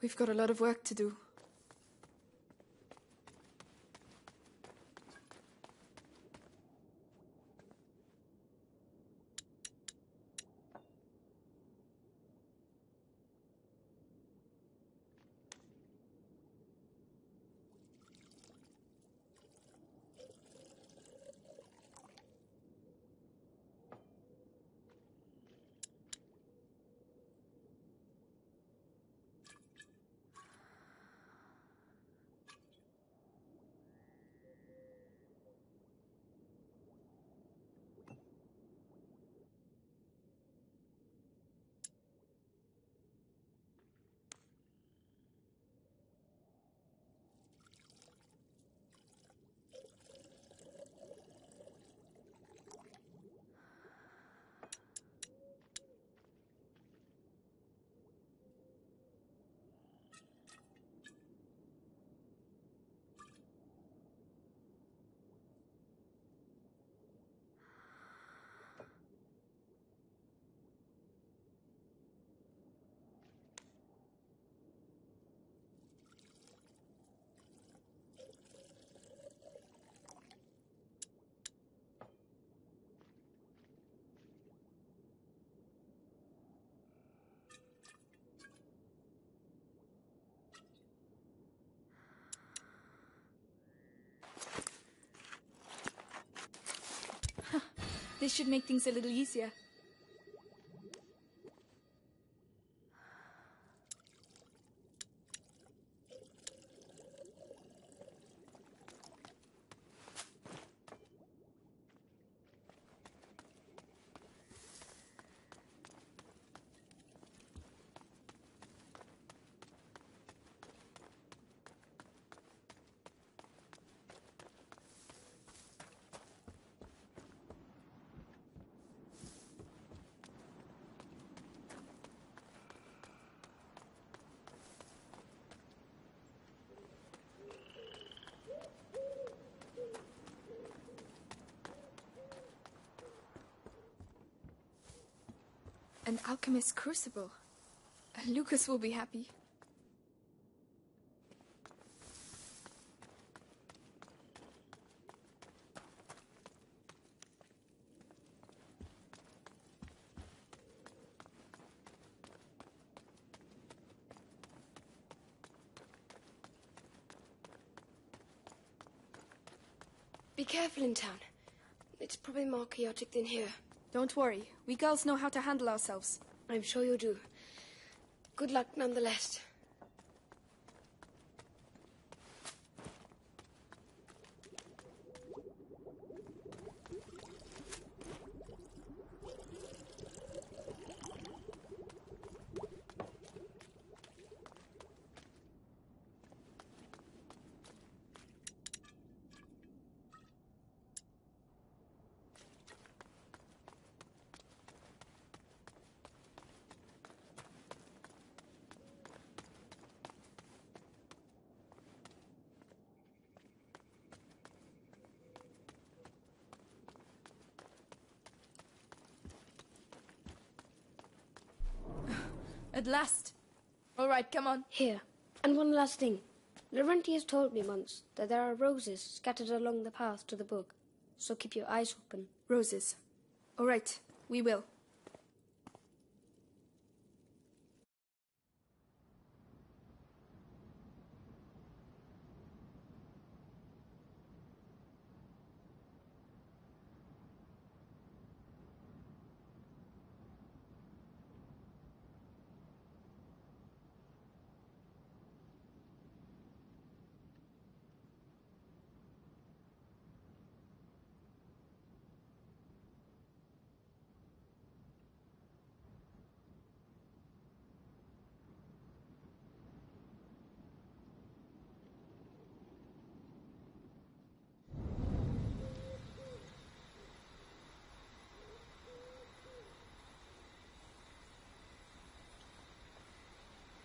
We've got a lot of work to do. This should make things a little easier. An alchemist's crucible. Lucas will be happy. Be careful in town. It's probably more chaotic than here. Don't worry. We girls know how to handle ourselves. I'm sure you do. Good luck nonetheless. At last. All right, come on. Here. And one last thing. Laurentius told me once that there are roses scattered along the path to the book. So keep your eyes open. Roses. All right, we will.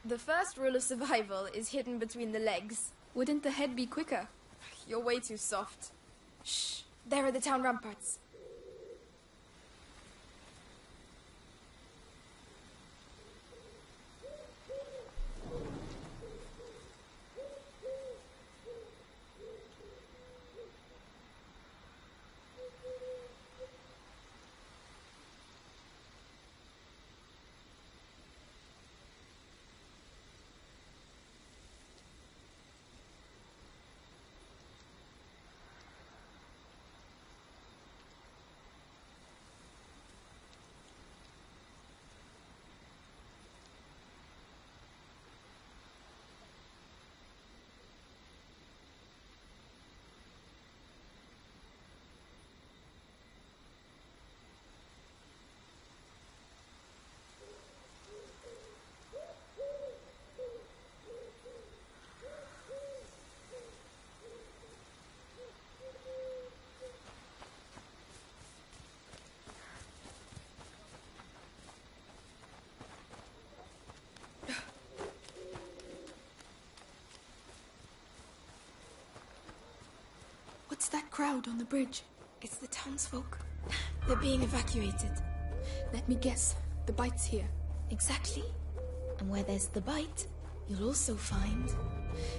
The first rule of survival is hidden between the legs. Wouldn't the head be quicker? You're way too soft. Shh, there are the town ramparts. What's that crowd on the bridge? It's the townsfolk. They're being evacuated. Let me guess. The bite's here. Exactly. And where there's the bite, you'll also find.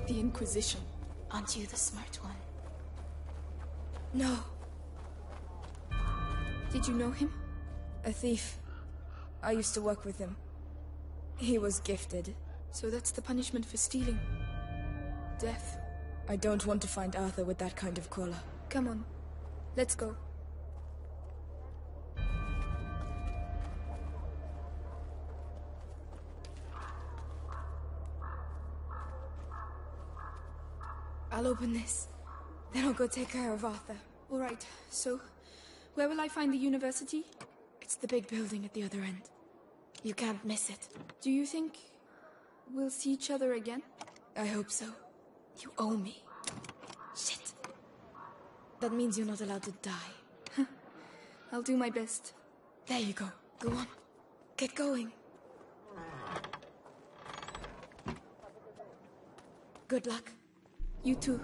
The Inquisition. Aren't you the smart one? No. Did you know him? A thief. I used to work with him. He was gifted. So that's the punishment for stealing. Death. I don't want to find Arthur with that kind of collar. Come on. Let's go. I'll open this. Then I'll go take care of Arthur. All right, so where will I find the university? It's the big building at the other end. You can't miss it. Do you think we'll see each other again? I hope so. You owe me. Shit. That means you're not allowed to die. I'll do my best. There you go. Go on. Get going. Good luck. You too.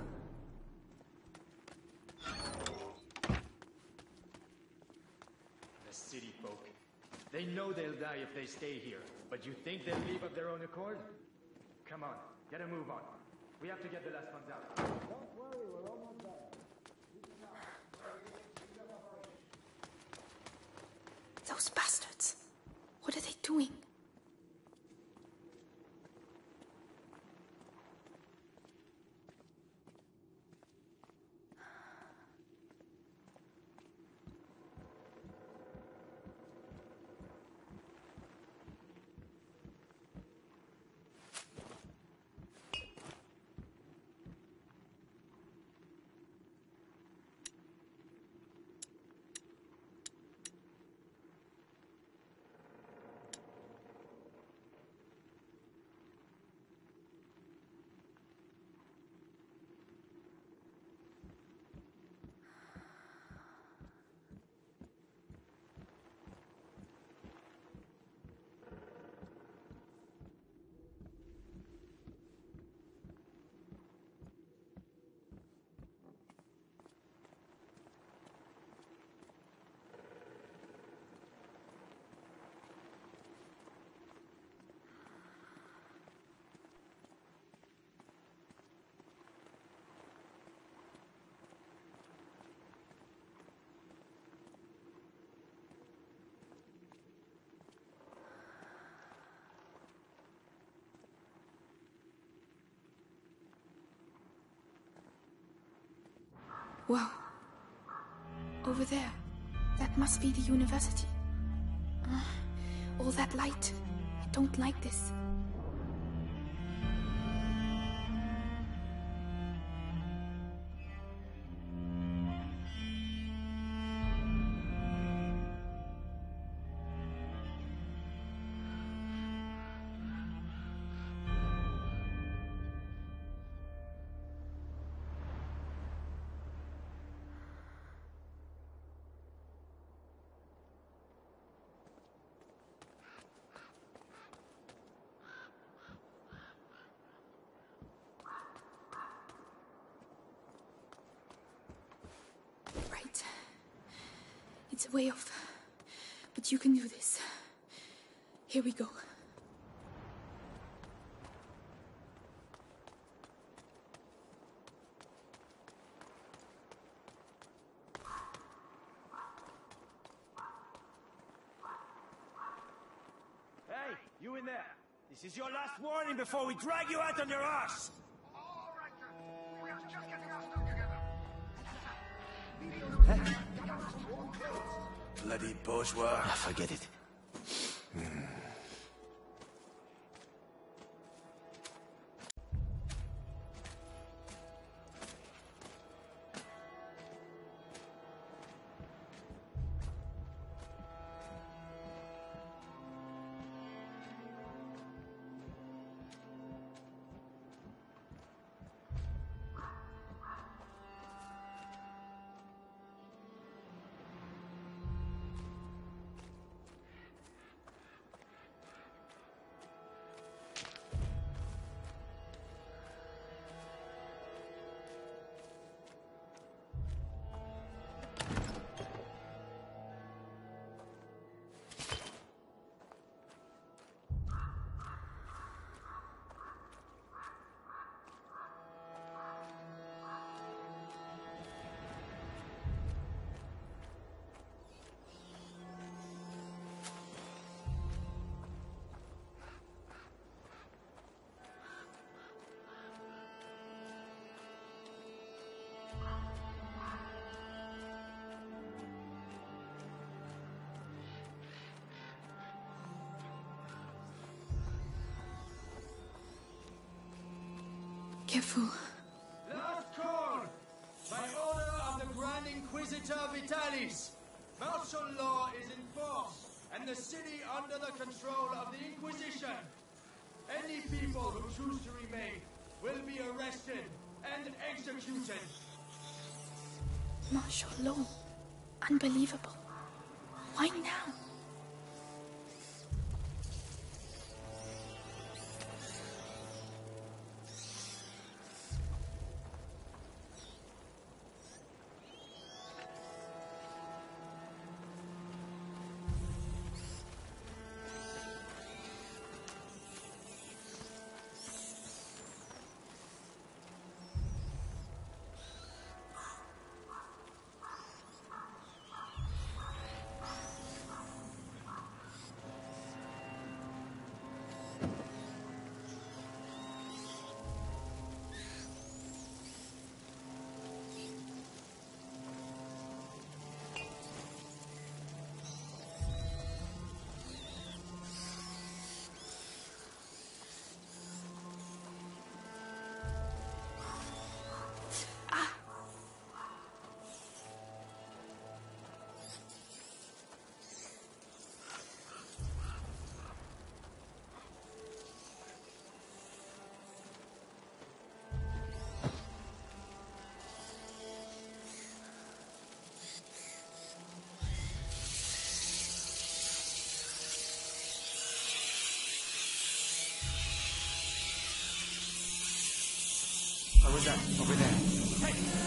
The city folk. They know they'll die if they stay here, but you think they'll leave of their own accord? Come on, get a move on. We have to get the last ones out. Don't worry, we're almost there. Those bastards. What are they doing? Wow. Over there. That must be the university. Uh, all that light. I don't like this. It's a way off. But you can do this. Here we go. Hey, you in there! This is your last warning before we drag you out on your ass! All right, good. We are just getting our stuff together. Bloody bourgeois. Ah, forget it. Careful. Last call! By order of the Grand Inquisitor Vitalis, martial law is in force, and the city under the control of the Inquisition. Any people who choose to remain will be arrested and executed. Martial law. Unbelievable. That? Over there. Hey,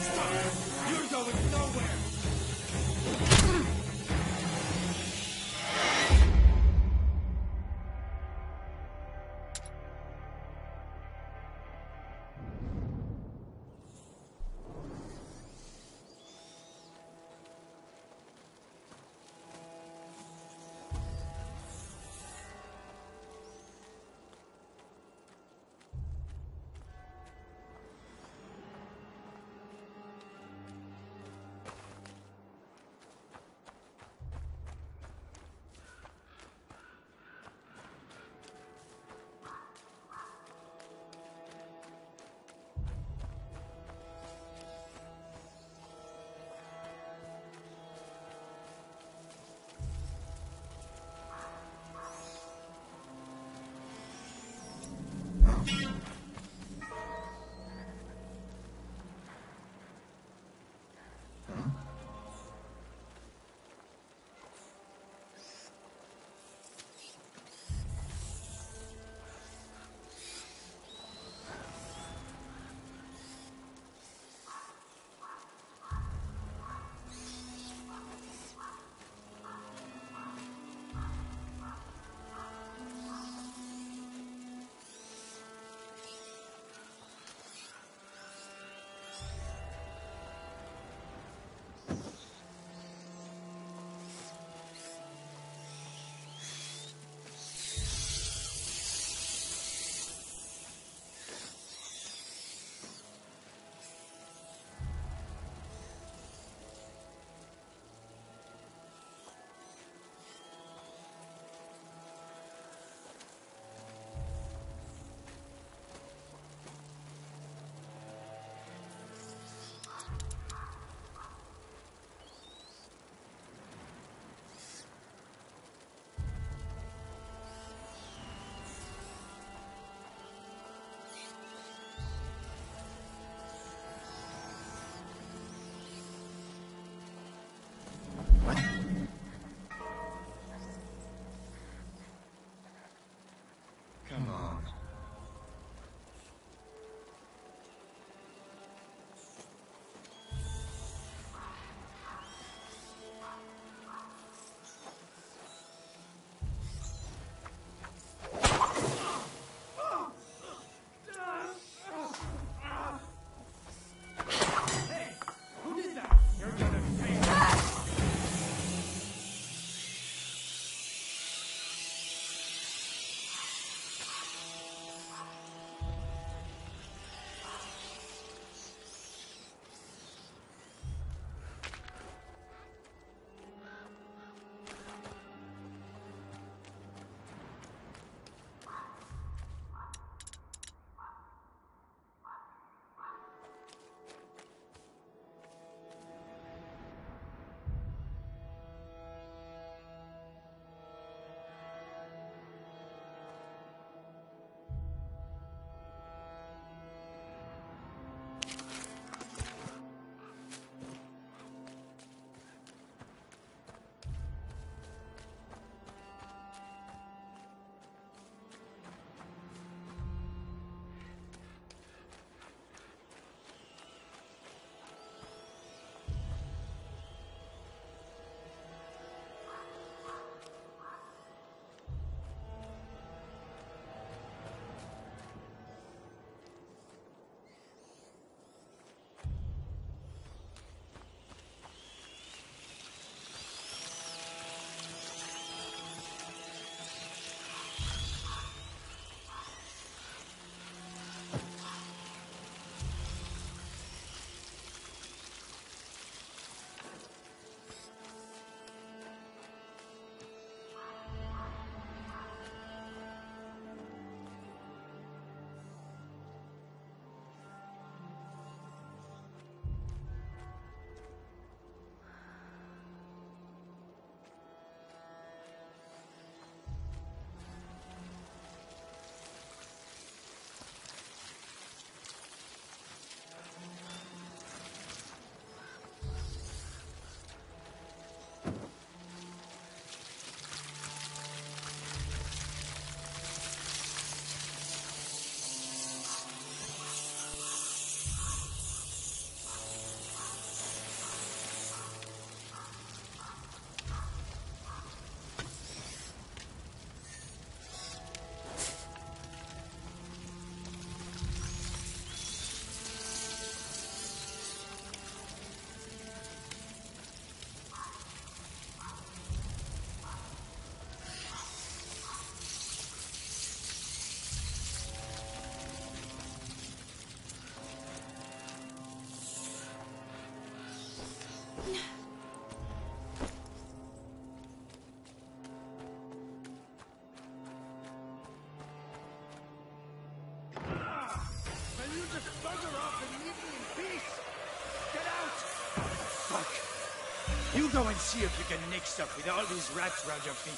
You go and see if you can nick stuff with all these rats around your feet.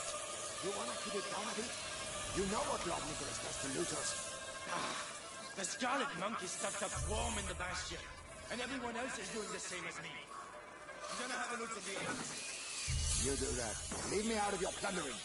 You wanna keep it down a bit? You know what Lord Nicholas does to looters. Ah, the Scarlet Monkey stuffed up warm in the bastion, and everyone else is doing the same as me. I'm gonna have a look at the. You do that. Leave me out of your plundering.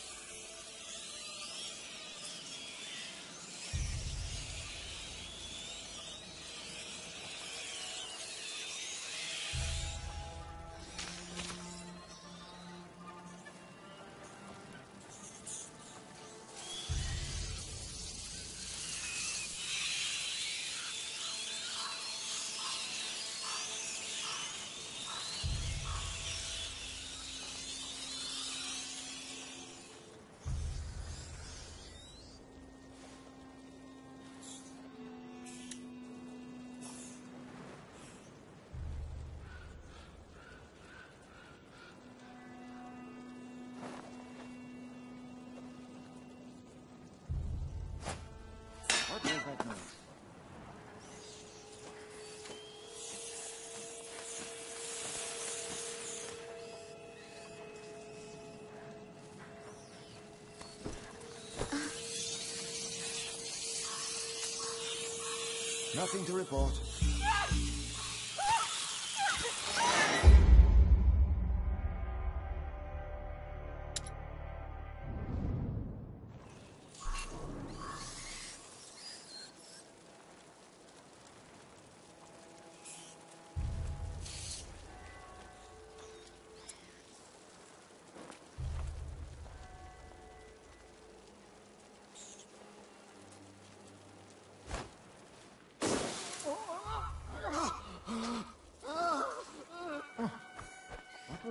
Nothing to report.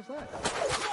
Was that?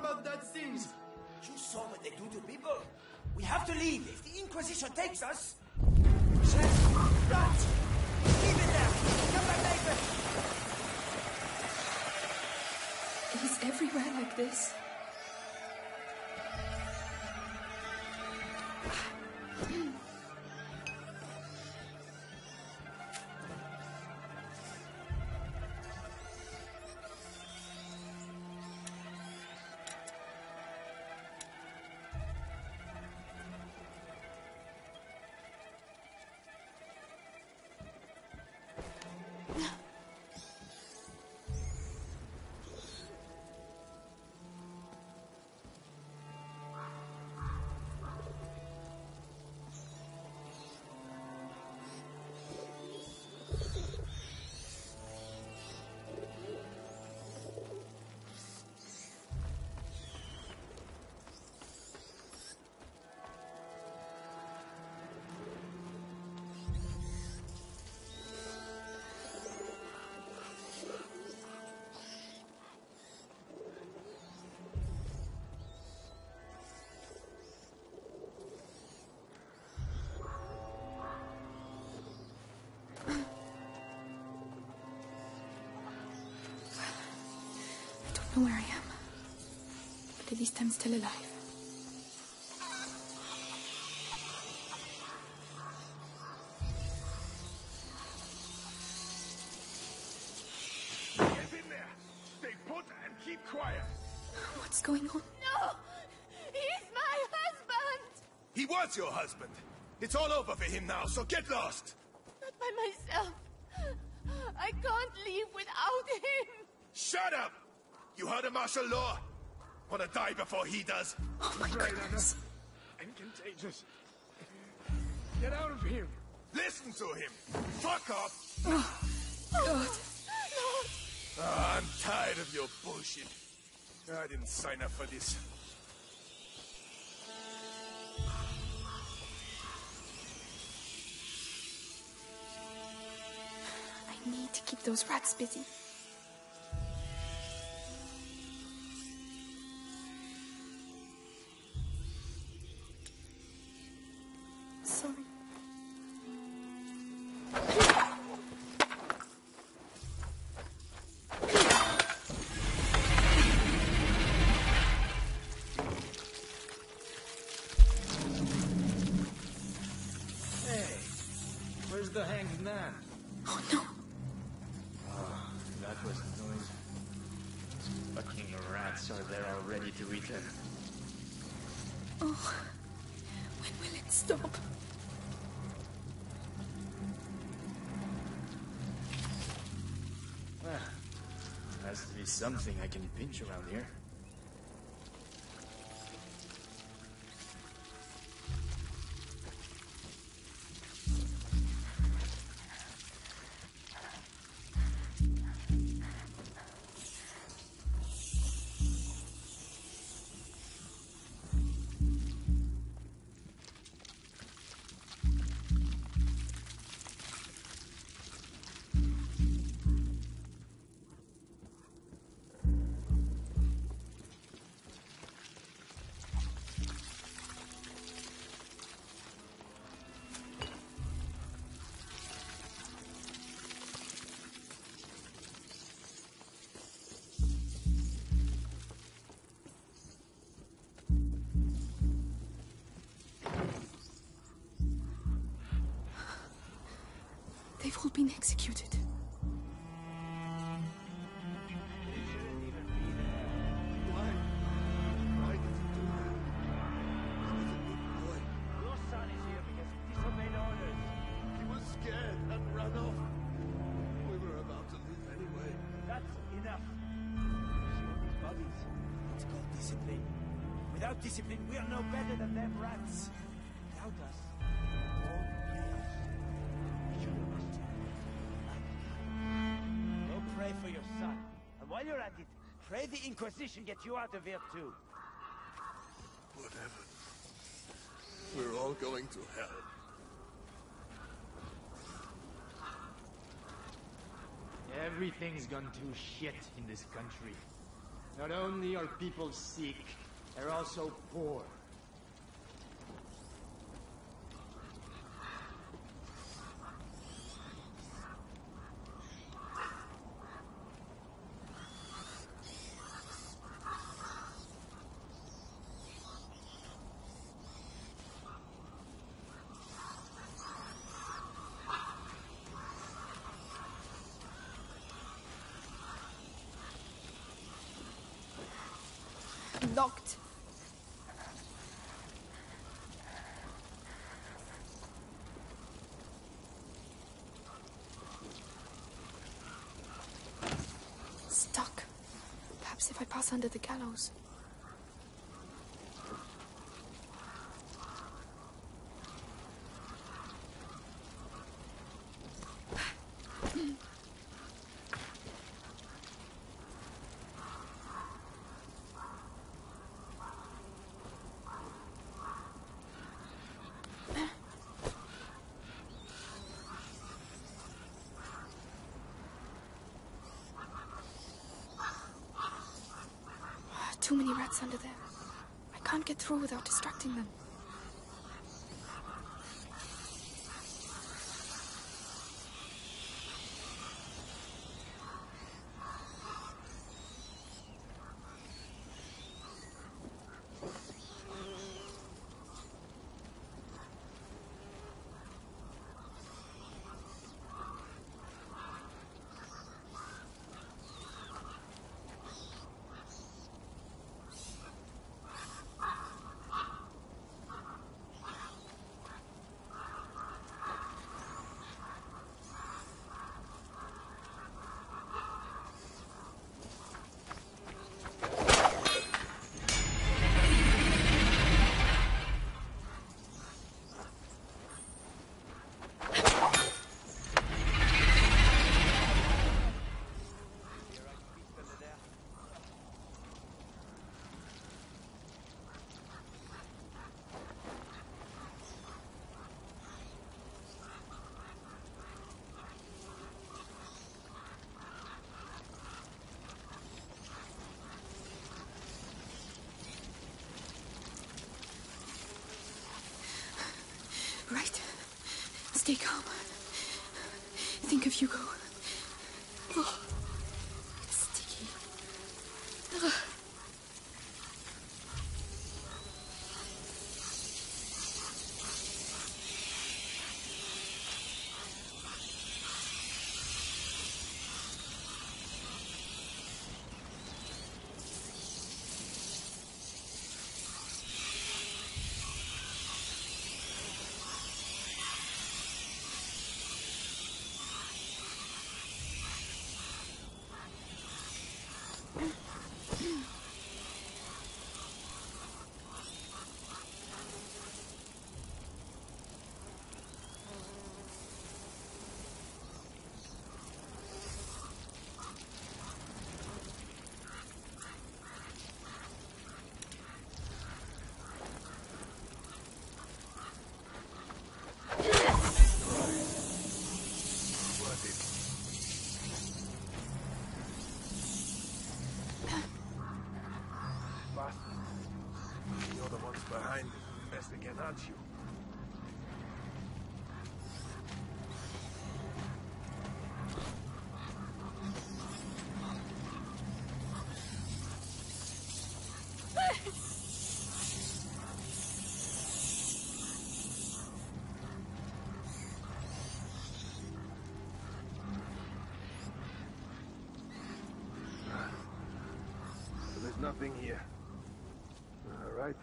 about that things? You saw what they do to people. We have to leave. If the Inquisition takes us... Rats! Keep it there! Come back later! It is everywhere like this. Know where I am. But at least I'm still alive. Help keep quiet. What's going on? No! He's my husband! He was your husband. It's all over for him now, so get lost. Not by myself. I can't leave without him. Shut up! You heard of martial law? Wanna die before he does? Oh my goodness. And contagious. Get out of here. Listen to him. Fuck off. God. Ah, I'm tired of your bullshit. I didn't sign up for this. I need to keep those rats busy. Something I can pinch around here. They've all been executed. Inquisition get you out of here too. Whatever. We're all going to hell. Everything's gone to shit in this country. Not only are people sick, they're also poor. Locked. Stuck. Perhaps if I pass under the gallows. Too many rats under there. I can't get through without distracting them. Hugo. Nothing here. All right.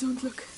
Don't look.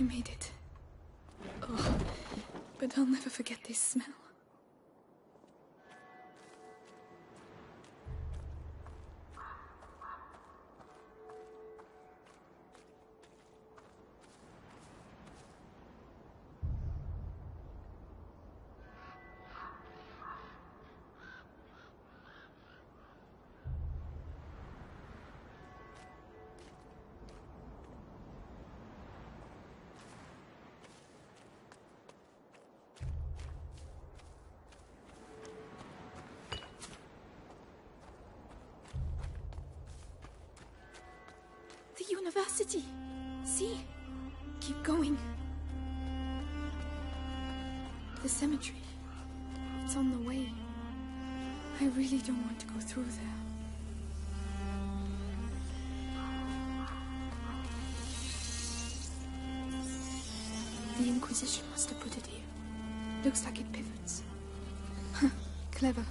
I made it. Oh, but I'll never forget this smell. don't want to go through there. The Inquisition must have put it here. Looks like it pivots. Clever.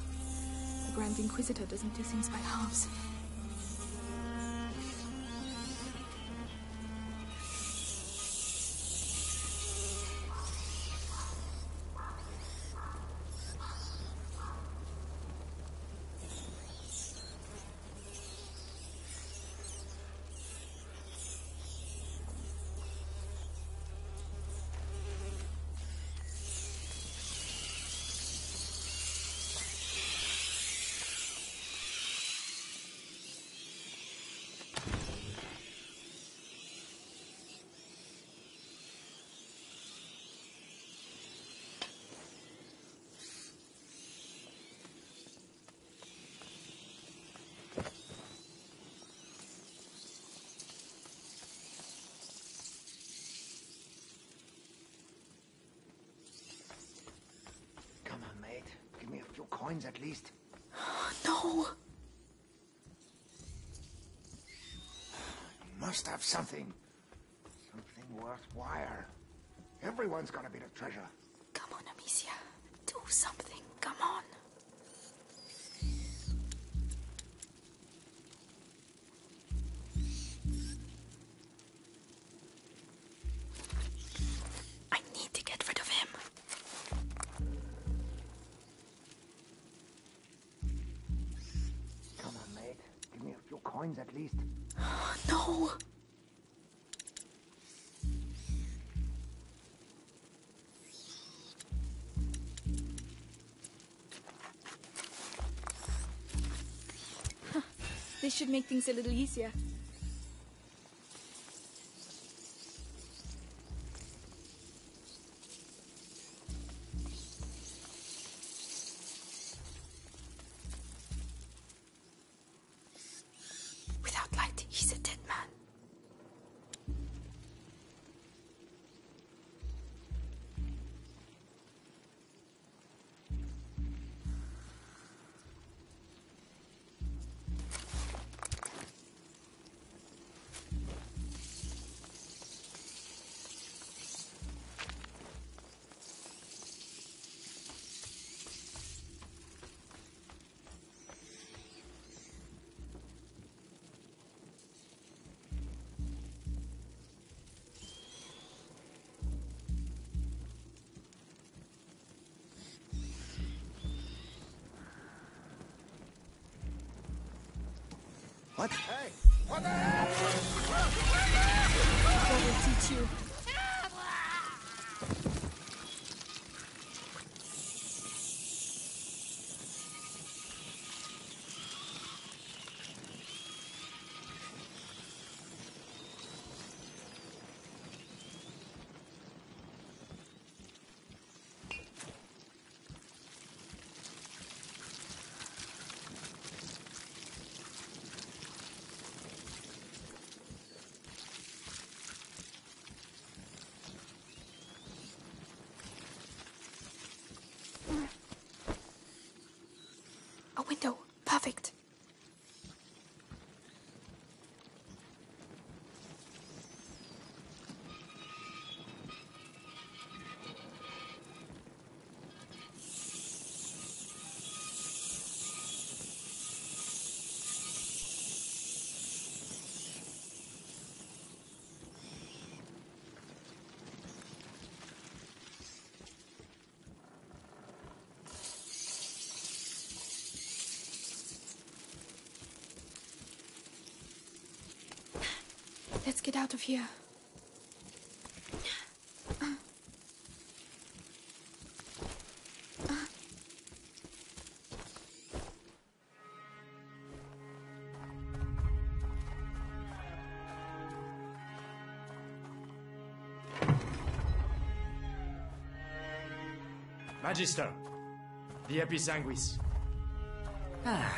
The Grand Inquisitor doesn't do things by halves. Coins at least. No! You must have something. Something worthwhile. Everyone's got a bit of treasure. Come on, Amicia. Do something. Coins at least. No! This should make things a little easier. A window. Perfect. Let's get out of here. Magister, the Episanguis. Ah,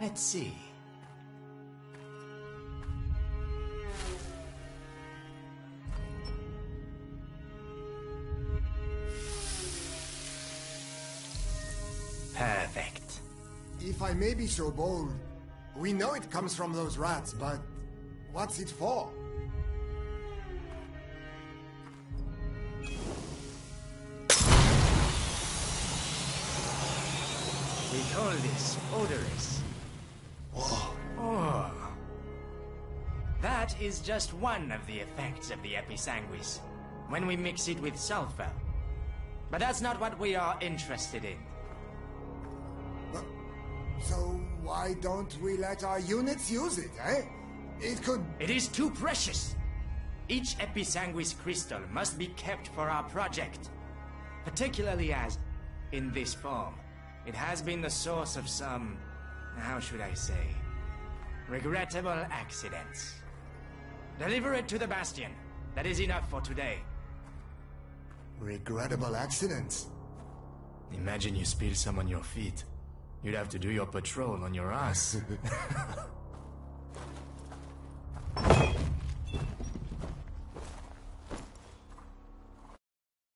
let's see. may be so bold. We know it comes from those rats, but what's it for? We call this Odoris. Oh. That is just one of the effects of the episanguis, when we mix it with sulfur. But that's not what we are interested in. Why don't we let our units use it, eh? It could... It is too precious! Each episanguis crystal must be kept for our project. Particularly as, in this form, it has been the source of some... how should I say... regrettable accidents. Deliver it to the Bastion. That is enough for today. Regrettable accidents? Imagine you spill some on your feet. You'd have to do your patrol on your ass.